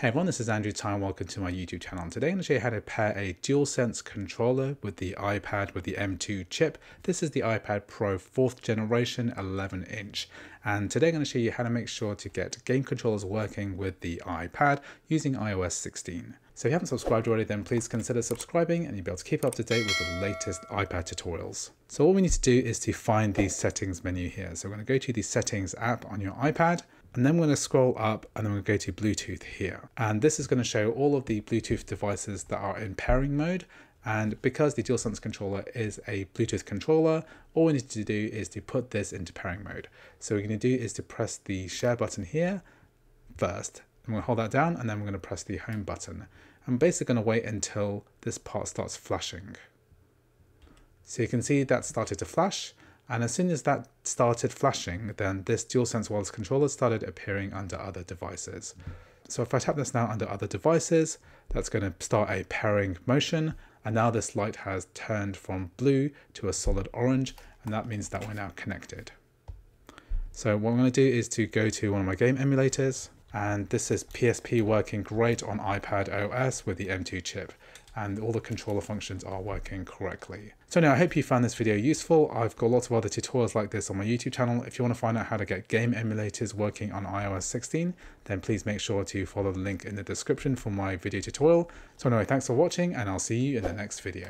Hey everyone, this is Andrew and welcome to my YouTube channel. And Today I'm going to show you how to pair a DualSense controller with the iPad with the M2 chip. This is the iPad Pro 4th generation 11 inch. And today I'm going to show you how to make sure to get game controllers working with the iPad using iOS 16. So if you haven't subscribed already, then please consider subscribing and you'll be able to keep up to date with the latest iPad tutorials. So all we need to do is to find the settings menu here. So we're going to go to the settings app on your iPad and then we're going to scroll up and then going to go to Bluetooth here. And this is going to show all of the Bluetooth devices that are in pairing mode. And because the DualSense controller is a Bluetooth controller, all we need to do is to put this into pairing mode. So what we're going to do is to press the share button here first. I'm going to hold that down and then we're going to press the home button. I'm basically going to wait until this part starts flashing. So you can see that started to flash and as soon as that started flashing, then this DualSense wireless controller started appearing under other devices. So if I tap this now under other devices, that's going to start a pairing motion. And now this light has turned from blue to a solid orange. And that means that we're now connected. So what I'm going to do is to go to one of my game emulators. And this is PSP working great on iPad OS with the M2 chip and all the controller functions are working correctly. So now I hope you found this video useful. I've got lots of other tutorials like this on my YouTube channel. If you want to find out how to get game emulators working on iOS 16, then please make sure to follow the link in the description for my video tutorial. So anyway, thanks for watching and I'll see you in the next video.